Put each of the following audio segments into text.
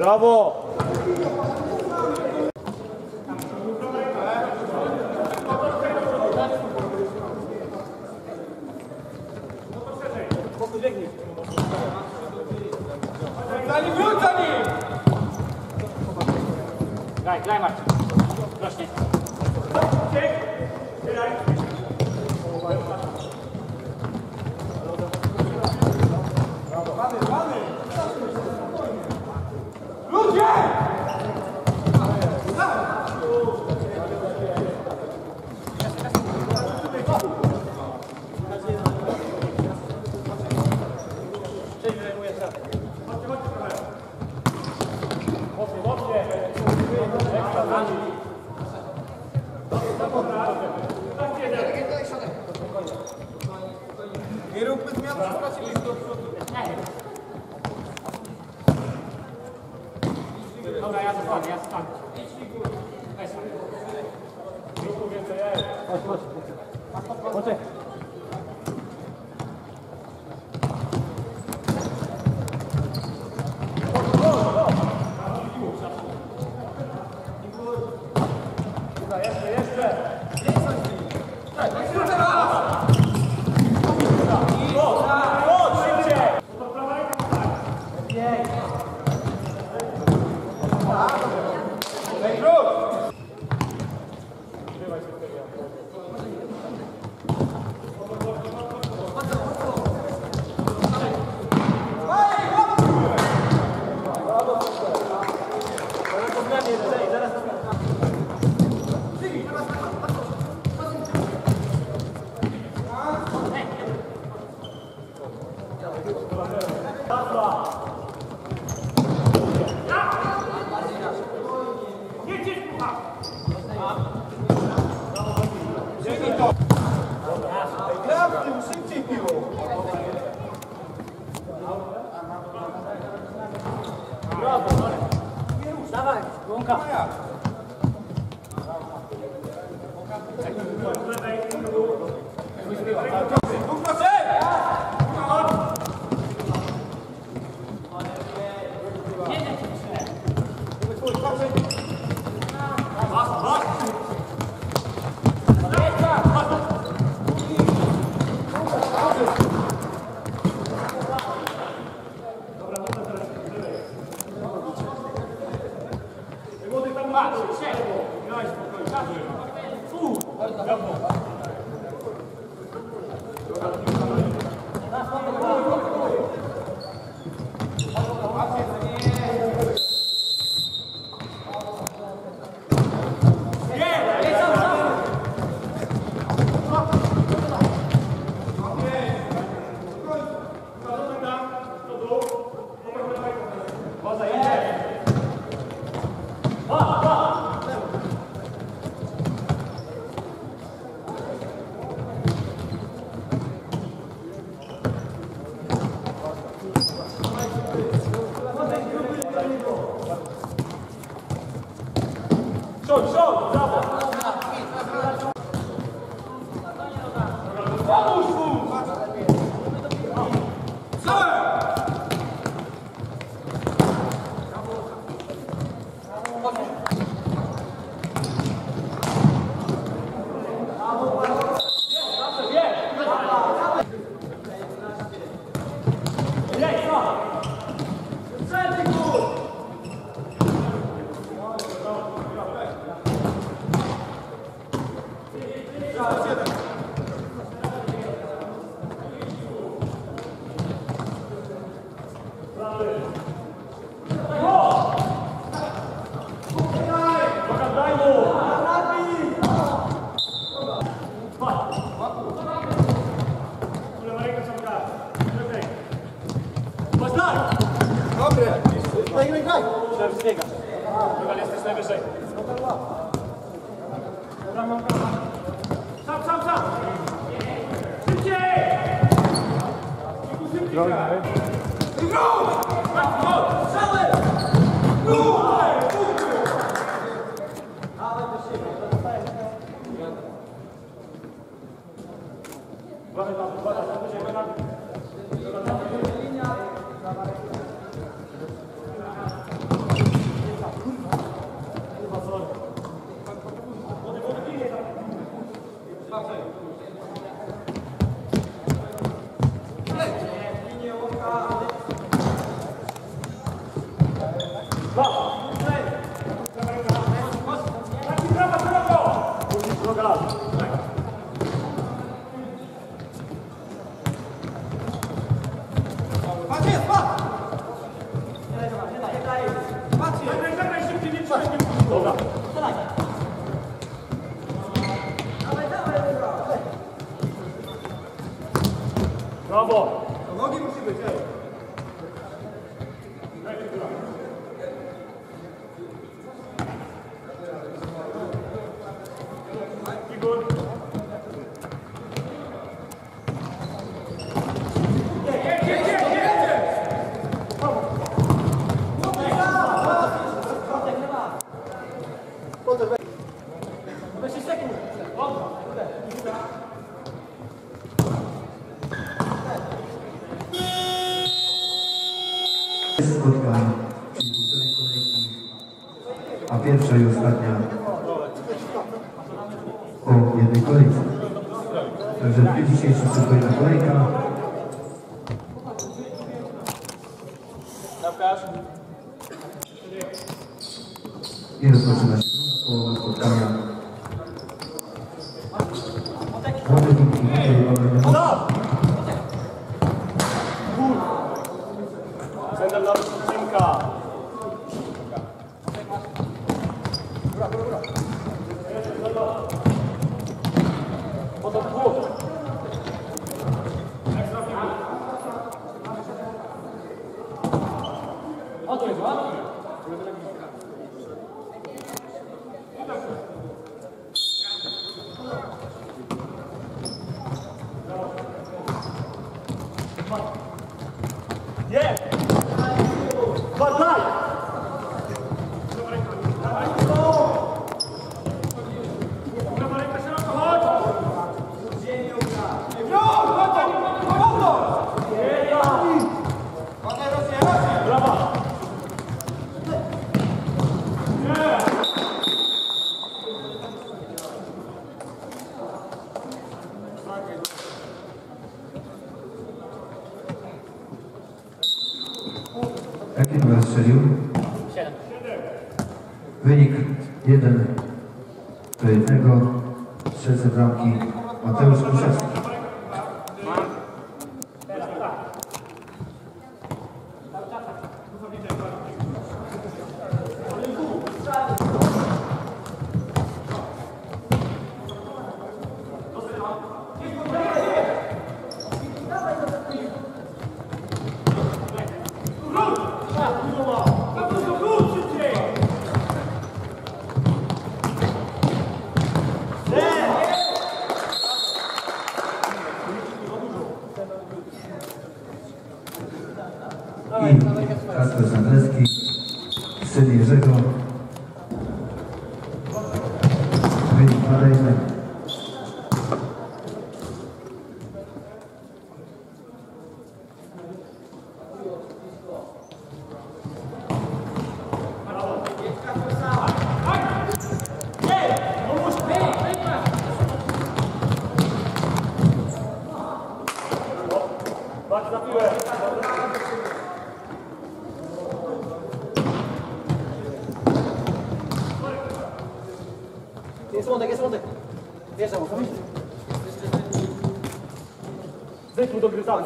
Brawo! Za nim, za nim! Marcin. Ludzie! Go, go, go.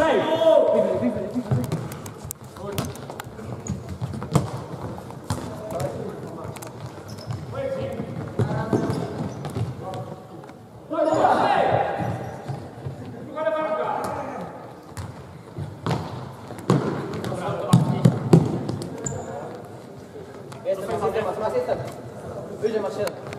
Mu do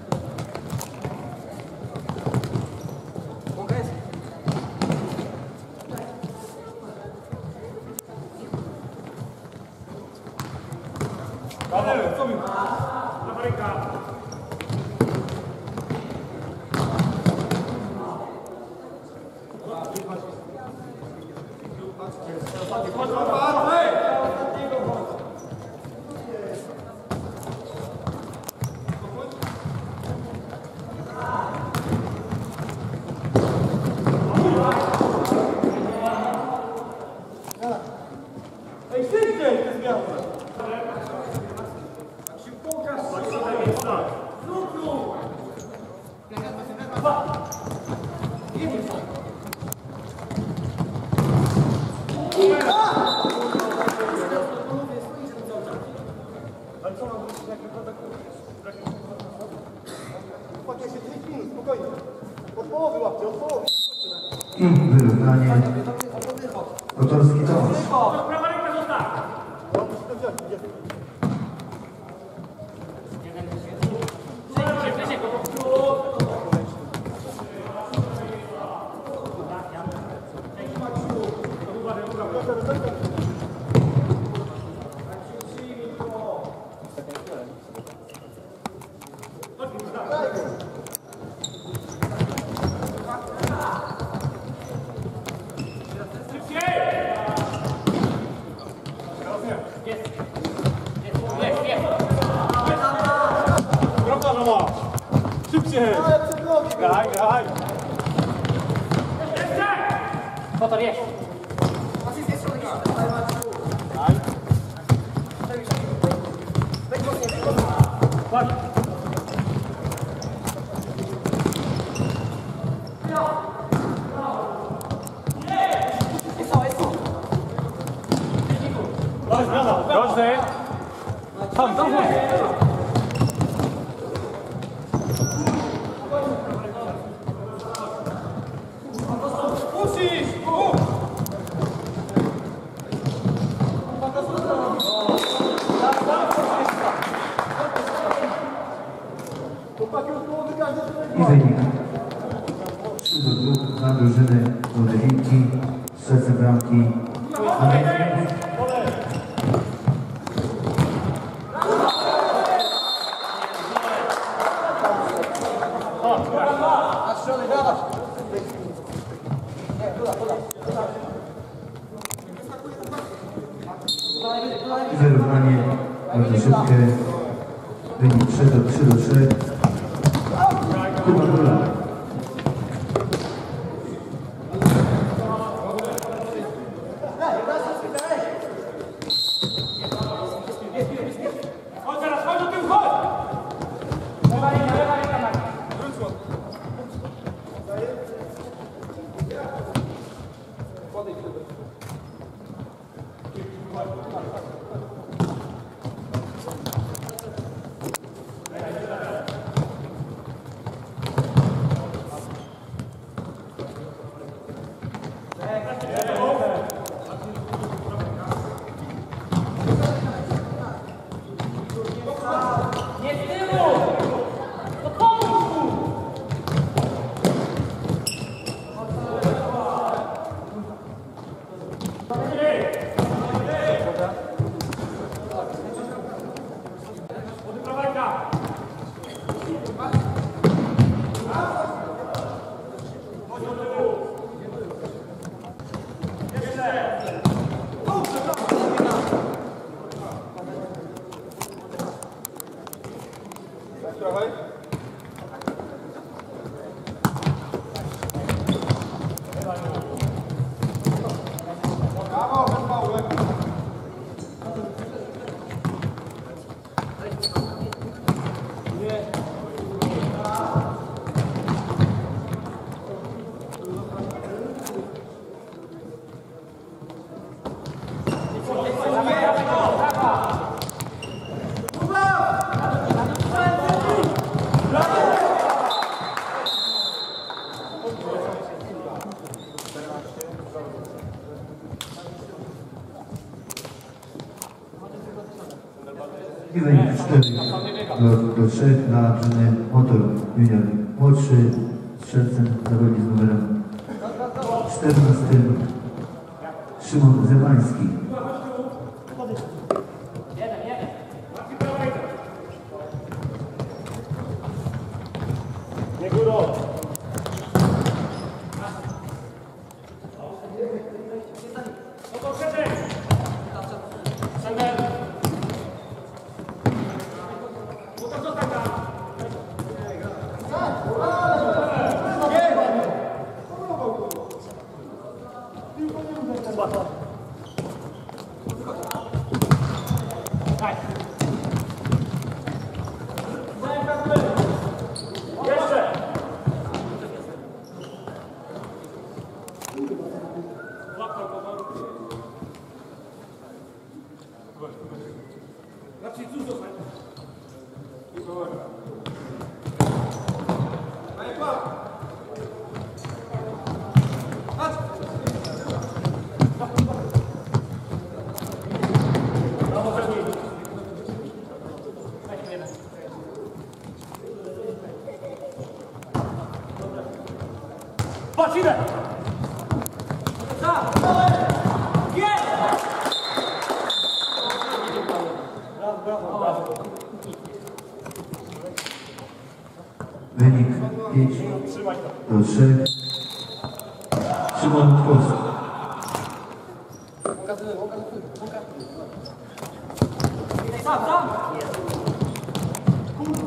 strzelce bramki. Wyrównanie bardzo szybkie. Wynik 3 do 3 do 3. William Młodszy, strzelcem zawodnik z numerem 14, Szymon Zewański.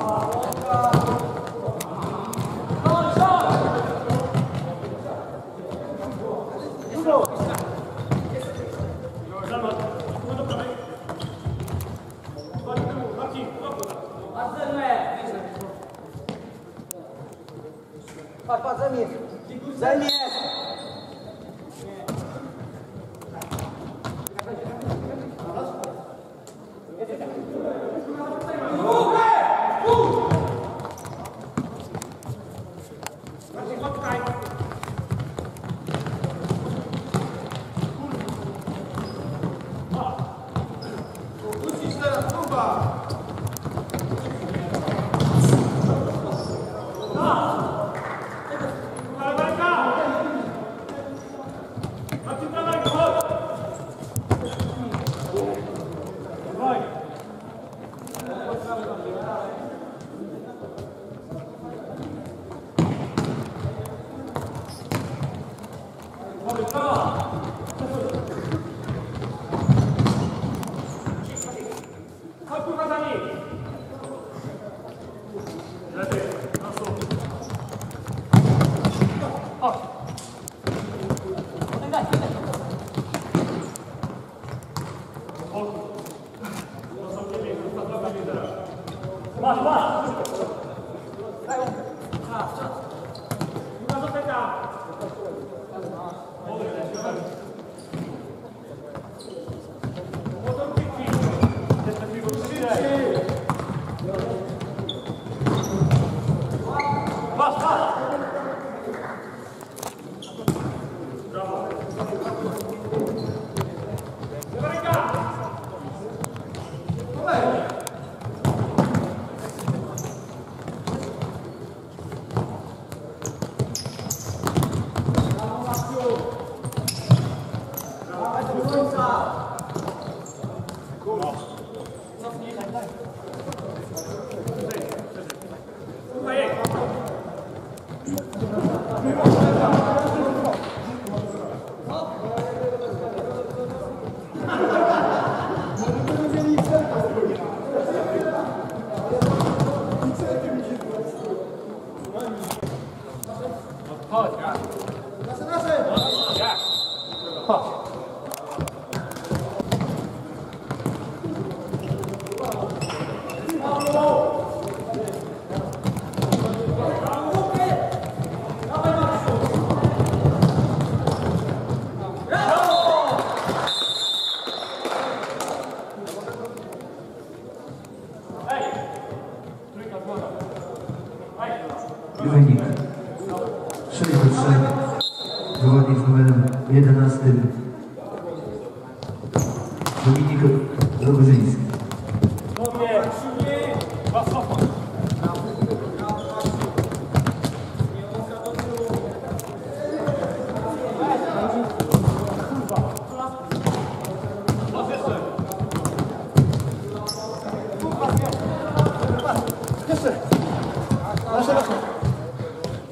哇哇是吧？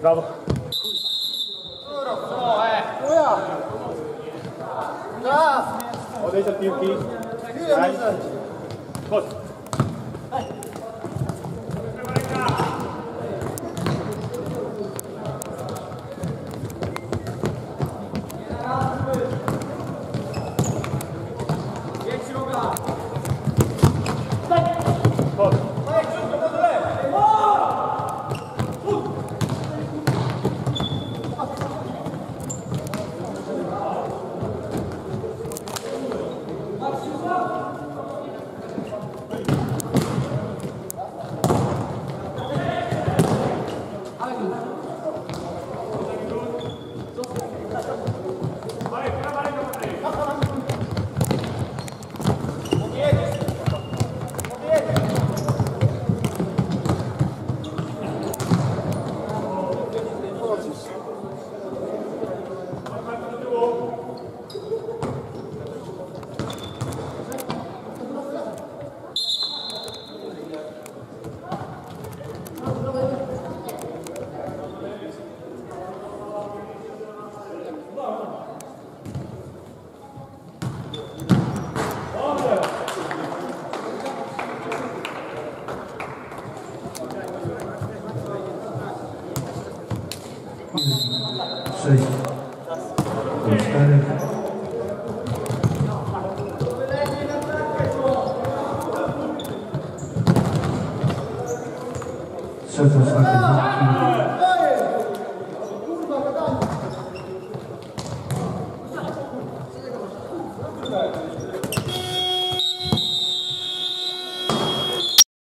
Bravo. Uja! Glas! Odličan aqui. u kik. Hod.